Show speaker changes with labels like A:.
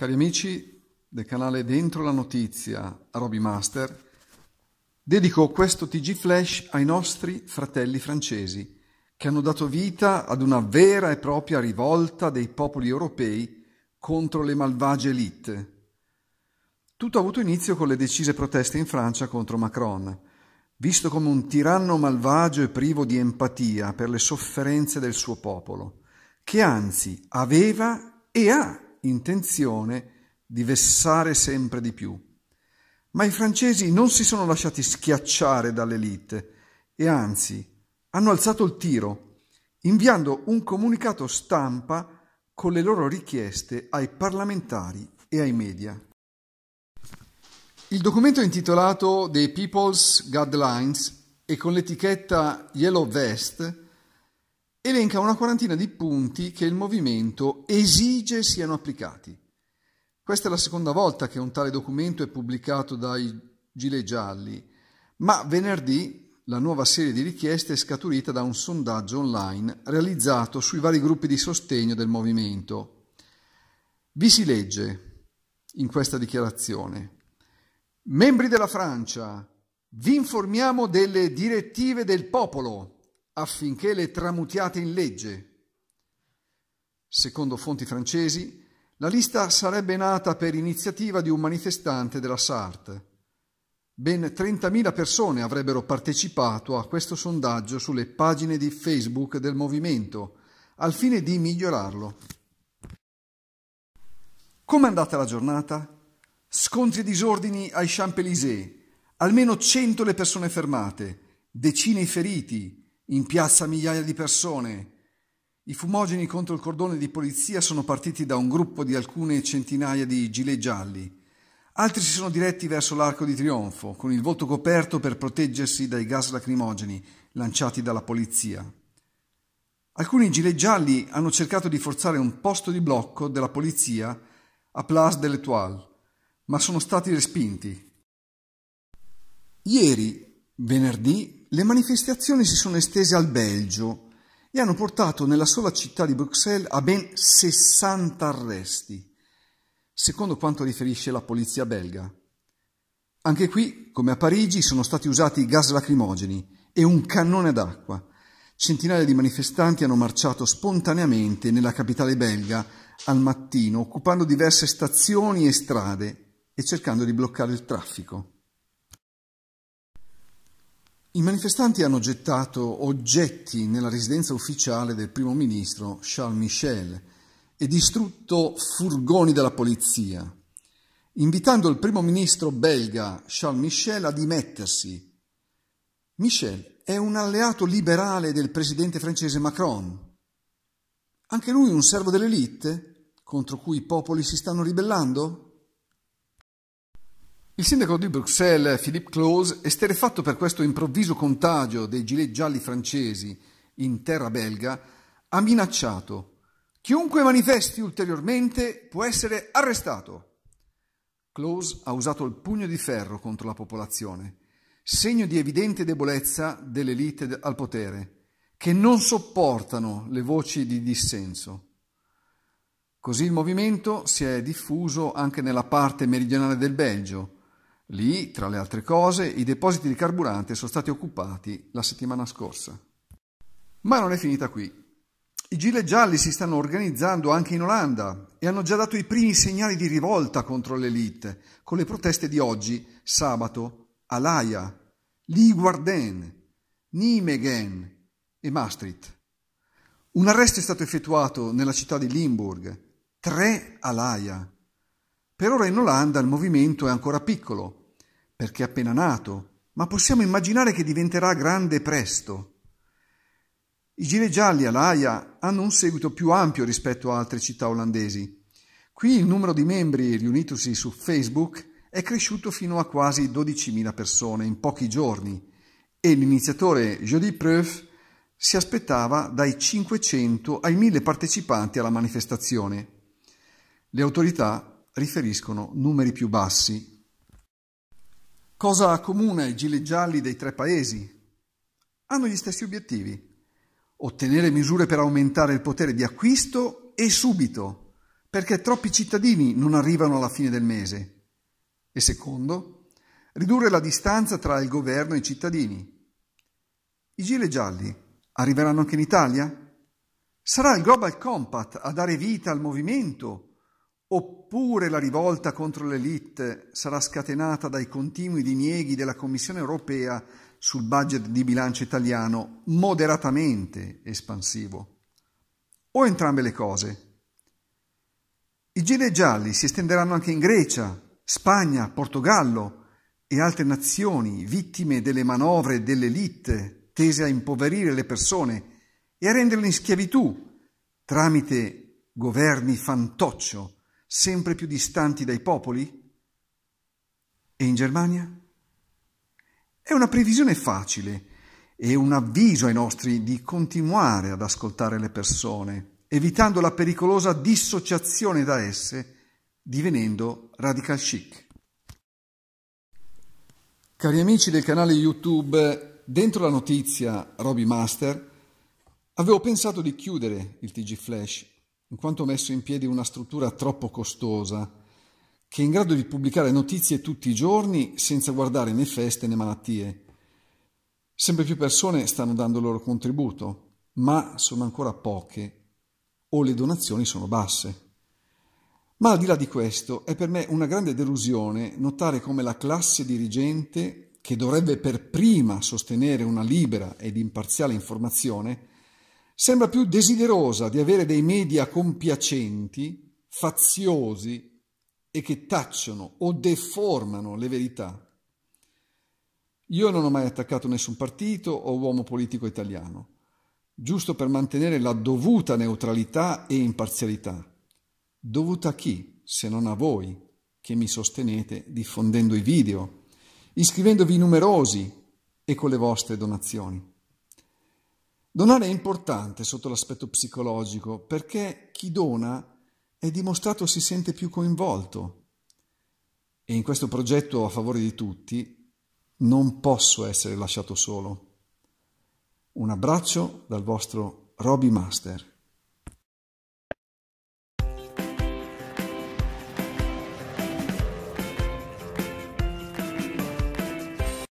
A: Cari amici del canale Dentro la Notizia a Roby Master, dedico questo TG Flash ai nostri fratelli francesi che hanno dato vita ad una vera e propria rivolta dei popoli europei contro le malvagie elite. Tutto ha avuto inizio con le decise proteste in Francia contro Macron, visto come un tiranno malvagio e privo di empatia per le sofferenze del suo popolo, che anzi aveva e ha intenzione di vessare sempre di più. Ma i francesi non si sono lasciati schiacciare dall'elite e anzi hanno alzato il tiro, inviando un comunicato stampa con le loro richieste ai parlamentari e ai media. Il documento intitolato The People's Guidelines e con l'etichetta Yellow Vest elenca una quarantina di punti che il movimento esige siano applicati. Questa è la seconda volta che un tale documento è pubblicato dai Gilet Gialli, ma venerdì la nuova serie di richieste è scaturita da un sondaggio online realizzato sui vari gruppi di sostegno del movimento. Vi si legge in questa dichiarazione. Membri della Francia, vi informiamo delle direttive del popolo affinché le tramutiate in legge. Secondo fonti francesi, la lista sarebbe nata per iniziativa di un manifestante della Sarthe. Ben 30.000 persone avrebbero partecipato a questo sondaggio sulle pagine di Facebook del movimento, al fine di migliorarlo. Come è andata la giornata? Scontri e disordini ai Champs-Élysées, almeno 100 le persone fermate, decine i feriti, in piazza migliaia di persone. I fumogeni contro il cordone di polizia sono partiti da un gruppo di alcune centinaia di gilet gialli. Altri si sono diretti verso l'arco di trionfo, con il volto coperto per proteggersi dai gas lacrimogeni lanciati dalla polizia. Alcuni gilet gialli hanno cercato di forzare un posto di blocco della polizia a Place de l'Étoile, ma sono stati respinti. Ieri, venerdì, le manifestazioni si sono estese al Belgio e hanno portato nella sola città di Bruxelles a ben 60 arresti, secondo quanto riferisce la polizia belga. Anche qui, come a Parigi, sono stati usati gas lacrimogeni e un cannone d'acqua. Centinaia di manifestanti hanno marciato spontaneamente nella capitale belga al mattino, occupando diverse stazioni e strade e cercando di bloccare il traffico. I manifestanti hanno gettato oggetti nella residenza ufficiale del primo ministro Charles Michel e distrutto furgoni della polizia, invitando il primo ministro belga Charles Michel a dimettersi. Michel è un alleato liberale del presidente francese Macron. Anche lui un servo dell'elite contro cui i popoli si stanno ribellando? Il sindaco di Bruxelles, Philippe Claus, esterefatto per questo improvviso contagio dei gilet gialli francesi in terra belga, ha minacciato chiunque manifesti ulteriormente può essere arrestato. Claus ha usato il pugno di ferro contro la popolazione, segno di evidente debolezza dell'elite al potere, che non sopportano le voci di dissenso. Così il movimento si è diffuso anche nella parte meridionale del Belgio, Lì, tra le altre cose, i depositi di carburante sono stati occupati la settimana scorsa. Ma non è finita qui. I gilet gialli si stanno organizzando anche in Olanda e hanno già dato i primi segnali di rivolta contro l'elite, con le proteste di oggi, sabato, a Laia, Leeuwarden, Nijmegen e Maastricht. Un arresto è stato effettuato nella città di Limburg, tre a Laia. Per ora in Olanda il movimento è ancora piccolo, perché è appena nato, ma possiamo immaginare che diventerà grande presto. I gilet gialli all'Aia hanno un seguito più ampio rispetto a altre città olandesi. Qui il numero di membri riunitosi su Facebook è cresciuto fino a quasi 12.000 persone in pochi giorni e l'iniziatore Jody Preuve si aspettava dai 500 ai 1000 partecipanti alla manifestazione. Le autorità riferiscono numeri più bassi Cosa accomuna i gilet gialli dei tre paesi? Hanno gli stessi obiettivi. Ottenere misure per aumentare il potere di acquisto e subito, perché troppi cittadini non arrivano alla fine del mese. E secondo, ridurre la distanza tra il governo e i cittadini. I gilet gialli arriveranno anche in Italia? Sarà il Global Compact a dare vita al movimento? Oppure la rivolta contro l'elite sarà scatenata dai continui dinieghi della Commissione europea sul budget di bilancio italiano moderatamente espansivo? O entrambe le cose? I gilet gialli si estenderanno anche in Grecia, Spagna, Portogallo e altre nazioni vittime delle manovre dell'elite tese a impoverire le persone e a renderle in schiavitù tramite governi fantoccio sempre più distanti dai popoli? E in Germania? È una previsione facile e un avviso ai nostri di continuare ad ascoltare le persone, evitando la pericolosa dissociazione da esse, divenendo radical chic. Cari amici del canale YouTube, dentro la notizia Robbie Master, avevo pensato di chiudere il TG Flash in quanto ho messo in piedi una struttura troppo costosa, che è in grado di pubblicare notizie tutti i giorni senza guardare né feste né malattie. Sempre più persone stanno dando il loro contributo, ma sono ancora poche o le donazioni sono basse. Ma al di là di questo, è per me una grande delusione notare come la classe dirigente, che dovrebbe per prima sostenere una libera ed imparziale informazione, sembra più desiderosa di avere dei media compiacenti, faziosi e che tacciono o deformano le verità. Io non ho mai attaccato nessun partito o uomo politico italiano, giusto per mantenere la dovuta neutralità e imparzialità. Dovuta a chi, se non a voi, che mi sostenete diffondendo i video, iscrivendovi numerosi e con le vostre donazioni. Donare è importante sotto l'aspetto psicologico perché chi dona è dimostrato si sente più coinvolto. E in questo progetto a favore di tutti non posso essere lasciato solo. Un abbraccio dal vostro Robbie Master.